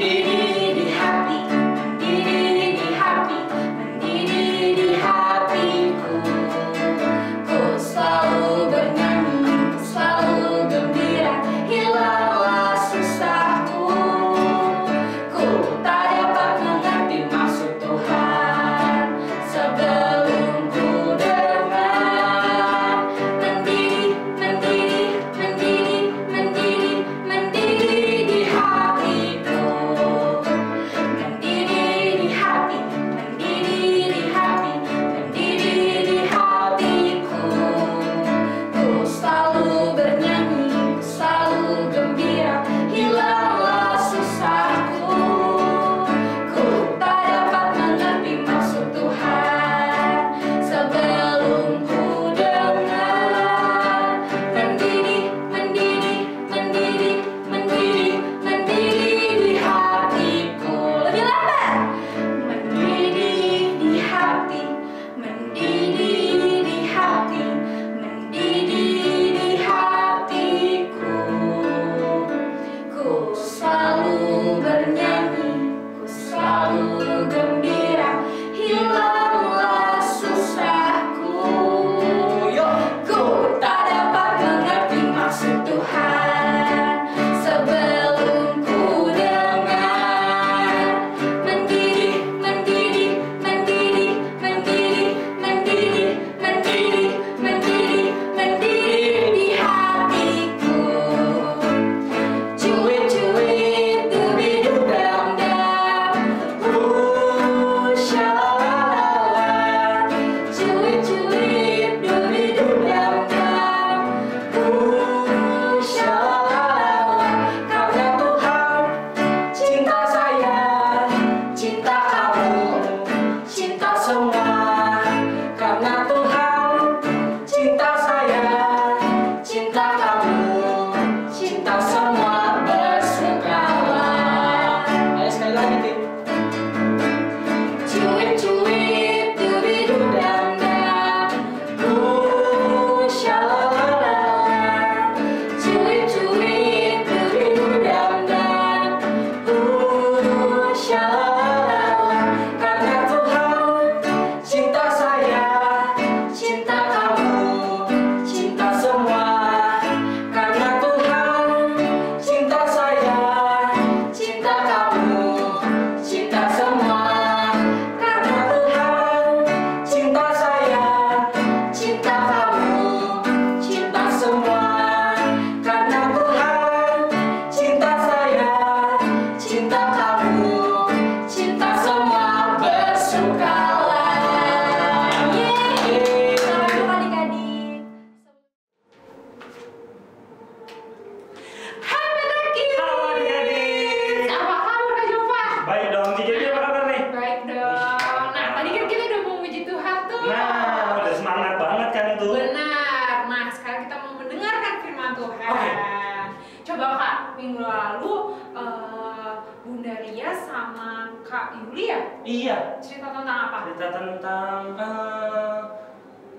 day firman Tuhan. Coba Kak, minggu lalu eh, Bunda Ria sama Kak Yulia Iya, cerita tentang apa? cerita tentang eh,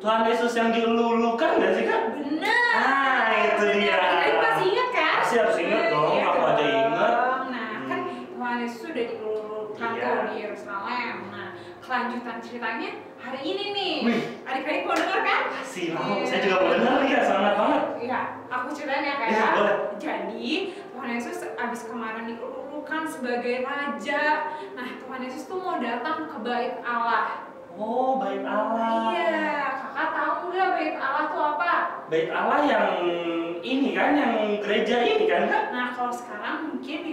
Tuhan Yesus yang dilulukan gak sih kak? Benar. Ah, itu dia. Adik pasti ingat kan? Pasti harus ingat dong, Iya aku aja ingat. Nah, kan Tuhan Yesus sudah dilulukan Iya. tuh di Yerusalem. Nah, kelanjutan ceritanya hari ini nih. Wih. Adik-adik mau dengar kan? Sih mau, Iya. saya juga mau dengar ya. Iya, aku ceritain ya kayak. Iya, boleh. Jadi Tuhan Yesus abis kemarin dilulukan sebagai raja. Nah, Tuhan Yesus tuh mau datang ke bait Allah. Oh, bait Allah. Iya, kakak tahu nggak bait Allah tuh apa? Bait Allah yang ini kan, yang gereja ini kan kak? Nah, kalau sekarang mungkin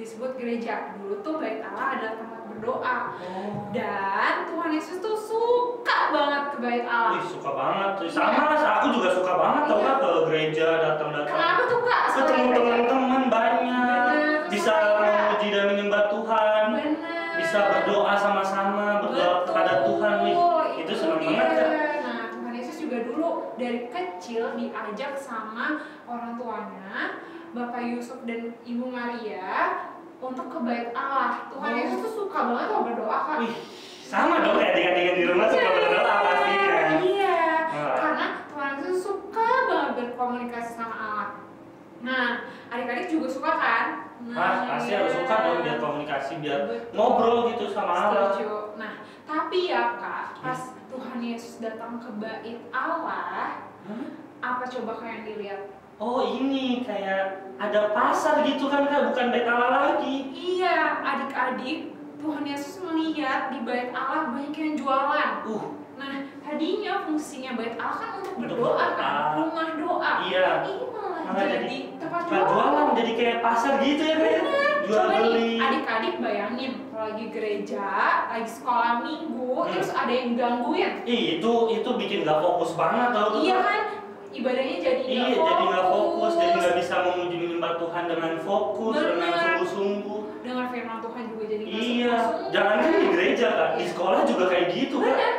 disebut gereja. Dulu tuh bait Allah adalah tempat berdoa. Oh. Dan Tuhan Yesus tuh suka banget ke bait Allah. Wih, suka banget. Sama lah, aku juga banget tau Iya. kak ke gereja datang-datang. Kenapa tuh kak? ketemu teman-teman banyak Bener, bisa memuji dan menyembah Tuhan Bener. bisa berdoa sama-sama berdoa Betul. kepada Tuhan wih itu senang dia. banget kan Nah, Tuhan Yesus juga dulu dari kecil diajak sama orang tuanya, Bapak Yusuf dan Ibu Maria untuk ke bait Allah. Tuhan Oh. Yesus tuh suka banget kalau berdoa kak. Wih, sama dong kayak adik-adik di rumah suka berdoa pastinya. Iya, Ah. karena Tuhan Yesus suka banget berkomunikasi sama Allah. Nah, adik-adik juga suka kan? Nah, pasti iya. harus suka dong biar komunikasi, biar Betul. ngobrol gitu sama Allah. Nah, tapi ya kak, pas Tuhan Yesus datang ke bait Allah, Hah? apa coba kalian dilihat? Oh ini kayak ada pasar gitu kan kak, bukan bait Allah lagi. Iya, adik-adik, Tuhan Yesus melihat di bait Allah banyak yang jualan. Uh, tadinya fungsinya bait Allah kan untuk berdoa kan, rumah doa. Iya. Ini malah, Malah jadi, jadi tempat jualan jualan. jadi kayak pasar gitu ya kayak jual Coba beli. adik-adik bayangin kalau lagi gereja, lagi sekolah minggu, Hmm. terus ada yang gangguin. Ih itu itu bikin gak fokus banget tau tuh. Iya kan? Ibadahnya jadi Iya jadi nggak fokus, jadi nggak bisa memuji menyembah Tuhan dengan fokus, dengan Benar. sungguh-sungguh. Dengar firman Tuhan juga jadi Iya, jangan kan di gereja kan, di Iya. sekolah juga kayak gitu kan.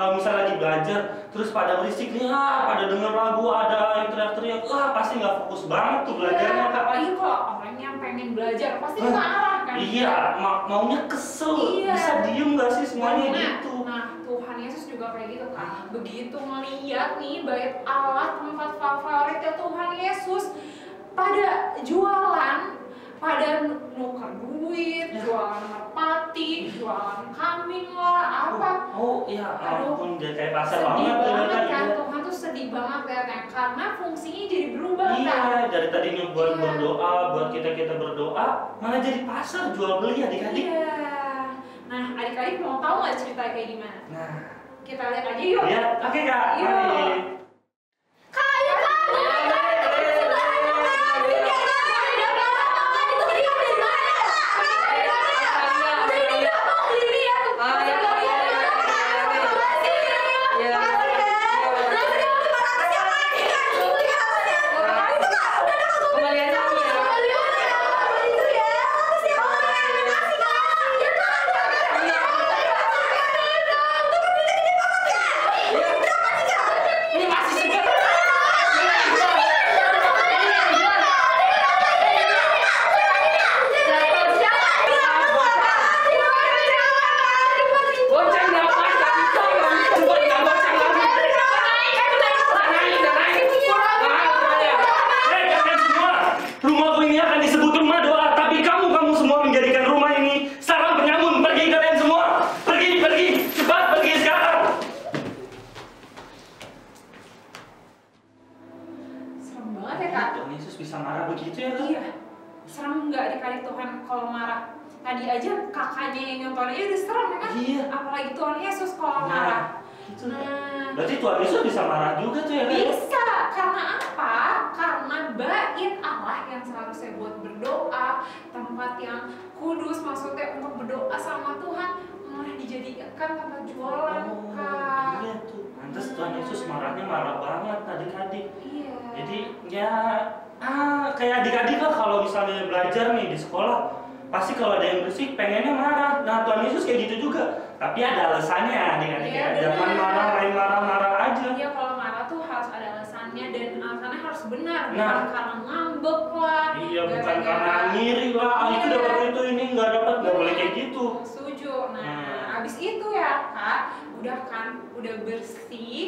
Kalau misalnya lagi belajar, terus pada berisik nih, ah, pada denger lagu, ada yang teriak-teriak, wah pasti nggak fokus banget tuh belajarnya Iya, kak. apalagi kalau orang yang pengen belajar pasti Hah? marah kan. Iya, ma- maunya kesel, Iya. bisa diem gak sih semuanya Nah, gitu. Nah, Tuhan Yesus juga kayak gitu kan. Begitu melihat nih bait Allah tempat favoritnya Tuhan Yesus pada jualan, pada nuker duit, Ya. jualan merpati, jualan kambing lah, apa. Oh iya, Aduh. ampun jadi kayak pasar sedih banget tuh banget kan. kan Iya. Tuhan tuh sedih banget liatnya karena fungsinya jadi berubah kan Iya, dari tadinya buat Iya. berdoa, buat kita kita berdoa, malah jadi pasar jual beli adik-adik. iya nah adik-adik mau tahu nggak cerita kayak gimana Nah, kita lihat aja yuk lihat, oke kak, Iya. mari. kak ayo kak ayo kak Ini masih segar. Goceng berapa? Gak bisa, gak bisa. Coba kita goceng lagi. Udah naik, udah naik. Nah, udah ya. Hei kalian semua, rumahku ini akan disebut rumah doa, tapi kamu kamu semua menjadikan rumah ini sarang penyamun. Pergi kalian semua, pergi pergi, cepat pergi sekarang. serem banget ya kak Tuhan Yesus bisa marah begitu ya kak? iya serem nggak dikali Tuhan kalau marah tadi aja kakaknya yang nyontoin aja udah serem ya kan Iya. apalagi Tuhan Yesus kalau marah Gitu. nah Berarti Tuhan Yesus bisa marah juga tuh ya? Bisa, karena apa? Karena bait Allah yang seharusnya buat berdoa, tempat yang kudus maksudnya untuk berdoa sama Tuhan malah dijadikan tempat jualan, Oh, Kak. iya tuh. Pantes Tuhan Yesus marahnya marah banget adik-adik. Iya. Jadi ya ah kayak adik-adik lah kalau misalnya belajar nih di sekolah pasti kalau ada yang berisik pengennya marah. Nah Tuhan Yesus kayak gitu juga. Tapi ada alasannya adik-adik Iya, ya. Jangan benar. marah main marah-marah aja. Iya, kalau marah tuh harus ada alasannya dan alasannya harus benar, Nah. bukan karena ngambek lah. Iya bukan karena ngiri lah. Ah, Itu Iya. dapat itu ini nggak dapat nggak boleh kayak gitu. Setuju. Nah, Hmm. abis itu ya kak, udah kan, udah bersih.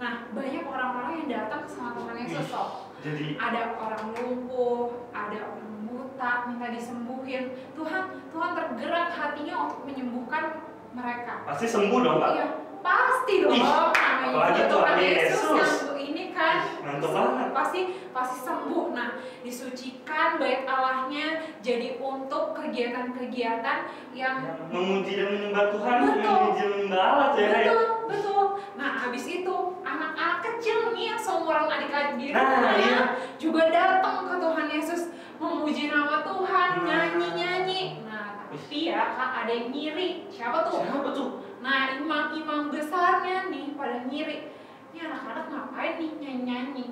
Nah, banyak orang-orang yang datang sama Tuhan Yesus Ih. loh. Jadi Ada orang lumpuh, ada orang buta, minta disembuhin. Tuhan, Tuhan tergerak hatinya untuk menyembuhkan mereka. pasti sembuh dong pak. Iya, pasti dong. Ih, apalagi juga Tuhan Yesus Yesus. ini kan Mantap banget. pasti pasti sembuh. Nah, disucikan bait Allahnya jadi untuk kegiatan-kegiatan yang Memuji dan menyembah Tuhan, Betul. memuji dan menyembah Allah tuh ya. Ya. betul betul. Nah, habis itu anak-anak kecil nih yang seumuran adik-adik di Nah, rumah iya. juga datang ke Tuhan Yesus memuji nama Tuhan, Nah. nyanyi-nyanyi. Nah, tapi ya kak ada yang ngiri. Siapa tuh? Siapa tuh? Nah, imam-imam besarnya nih pada ngiri. Ini anak-anak ngapain nih nyanyi-nyanyi?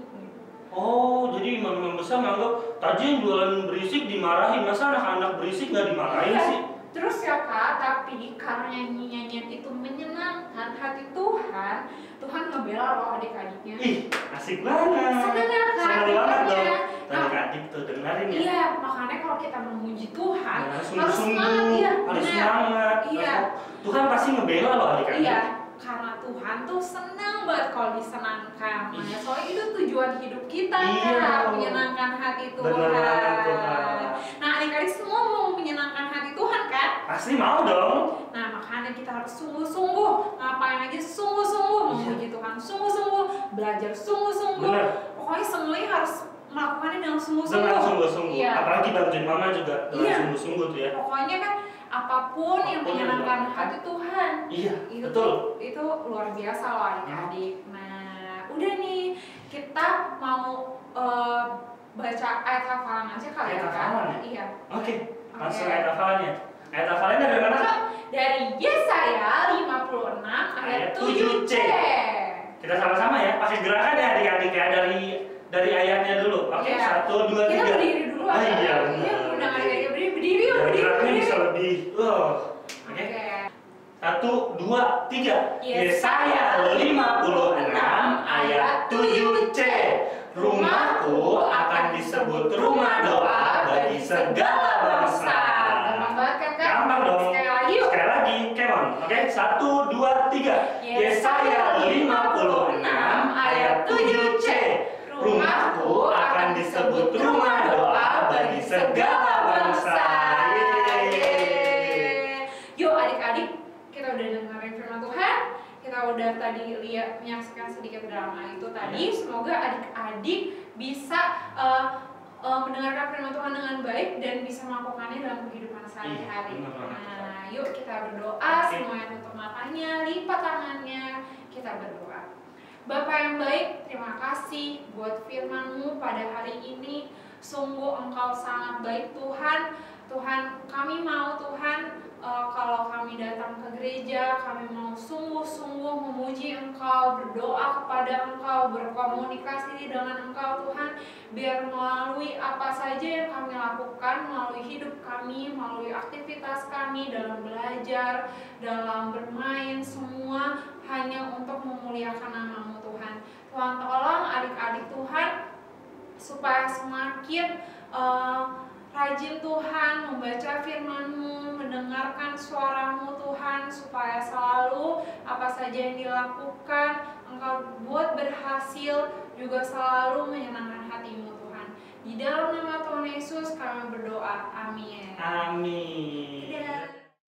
Oh, jadi imam-imam besar menganggap tadi yang jualan berisik dimarahin, masa anak-anak berisik nggak dimarahin Iya. sih? Terus ya kak, tapi karena nyanyi-nyanyian itu menyenangkan hati Tuhan, Tuhan ngebela loh adik-adiknya. Ih, asik banget. Seneng ya kak, Seneng banget dong. Adik-adik tuh dengerin ya. Iya, makanya kalau kita memuji Tuhan Nah, harus semangat, iya, harus benar. semangat. Iya. Tuhan pasti ngebela loh adik-adik. Iya, karena Tuhan tuh senang banget kalau disenangkan. Nah, Iya. soalnya itu tujuan hidup kita Iya. kan, menyenangkan hati Tuhan. Tuhan. Nah, adik-adik semua mau menyenangkan hati Tuhan kan? Pasti mau dong. Nah, makanya kita harus sungguh-sungguh ngapain aja sungguh-sungguh Iya. memuji Tuhan, sungguh-sungguh belajar, sungguh-sungguh. Pokoknya semuanya harus melakukannya dengan sungguh-sungguh. Dengan sungguh-sungguh. Iya. Apalagi bantuin mama juga dengan Iya. sungguh-sungguh tuh ya. Pokoknya kan apa pun yang Apa pun yang menyenangkan hati Tuhan. Iya, itu betul. itu luar biasa loh adik-adik. Nah, udah nih kita mau eh, baca ayat hafalan aja kali Ayat ya kan? ya? Iya. Oke, langsung Oke. ayat hafalannya. Ayat hafalannya dari mana? Kak? Dari Yesaya 56 ayat Ayat 7C. 7C. Kita sama-sama ya, pakai gerakan ya adik-adik ya dari dari ayatnya dulu. Oke, Iya. satu, dua, Kita tiga. berdiri dulu aja. iya, Iya, udah adik-adik berdiri, berdiri yuk, berdiri, geraknya berdiri. bisa lebih. Oh. Oke. Oke. Satu, dua, tiga. Yesaya Yesaya 56 ayat 7C. Rumahku akan disebut rumah doa bagi segala bangsa. Gampang banget kan? Gampang dong. Sekali lagi yuk. Sekali lagi, come on. Oke, satu, dua, tiga. Yesaya 56 ayat 7C. Rumahku akan disebut rumah doa bagi segala bangsa. Yuk adik-adik, kita udah dengerin firman Tuhan, kita udah tadi lihat menyaksikan sedikit drama itu tadi. Semoga adik-adik bisa eh, eh, mendengarkan firman Tuhan dengan baik dan bisa melakukannya dalam kehidupan sehari-hari. Iya. Nah, yuk kita berdoa, semuanya tutup matanya, lipat tangannya, kita berdoa. Bapak yang baik, terima kasih buat firman-Mu pada hari ini. Sungguh Engkau sangat baik Tuhan. Tuhan, kami mau Tuhan eh, kalau kami datang ke gereja, kami mau sungguh-sungguh memuji Engkau, berdoa kepada Engkau, berkomunikasi dengan Engkau Tuhan, biar melalui apa saja yang kami lakukan, melalui hidup kami, melalui aktivitas kami dalam belajar, dalam bermain, semua hanya untuk memuliakan namamu Tuhan. Tuhan tolong adik-adik Tuhan supaya semakin eh, rajin Tuhan membaca firman-Mu, mendengarkan suaramu Tuhan supaya selalu apa saja yang dilakukan Engkau buat berhasil juga selalu menyenangkan hatimu Tuhan. Di dalam nama Tuhan Yesus kami berdoa. Amin. Amin.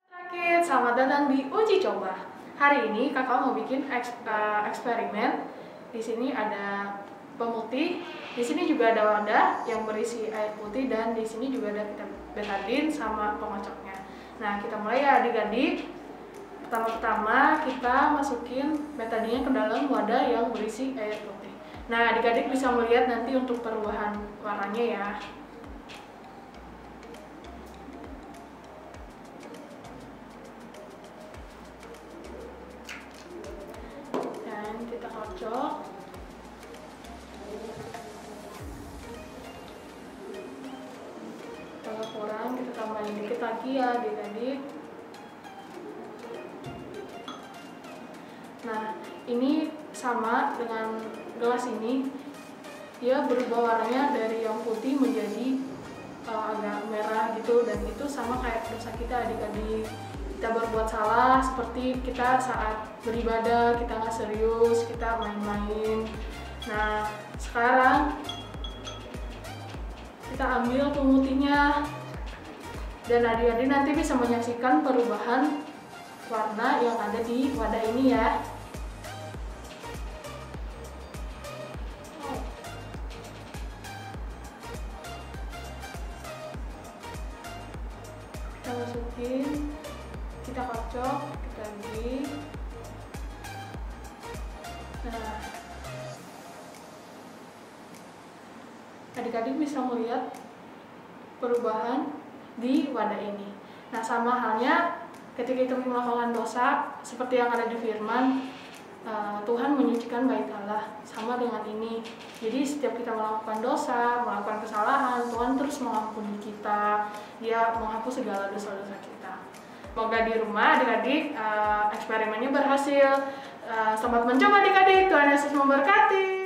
Rakit, selamat datang di Uji Coba. Hari ini kakak mau bikin eks- eh, eksperimen. Di sini ada pemutih, di sini juga ada wadah yang berisi air putih dan di sini juga ada betadin sama pengocoknya. Nah, kita mulai ya adik-adik. Pertama-tama kita masukin betadinnya ke dalam wadah yang berisi air putih. Nah, adik-adik bisa melihat nanti untuk perubahan warnanya ya. Lagi ya adik-adik nah ini sama dengan gelas ini dia berubah warnanya dari yang putih menjadi uh, agak merah gitu dan itu sama kayak dosa kita adik-adik kita berbuat salah seperti kita saat beribadah kita nggak serius kita main-main. Nah sekarang kita ambil pemutihnya dan adik-adik nanti bisa menyaksikan perubahan warna yang ada di wadah ini ya. Kita masukin kita kocok kita lagi nah adik-adik bisa melihat perubahan di wadah ini nah sama halnya ketika kita melakukan dosa seperti yang ada di firman eh, Tuhan menyucikan bait Allah sama dengan ini jadi setiap kita melakukan dosa melakukan kesalahan Tuhan terus mengampuni kita dia menghapus segala dosa-dosa kita Semoga di rumah adik-adik eh, eksperimennya berhasil. Eh, selamat mencoba adik-adik. Tuhan Yesus memberkati.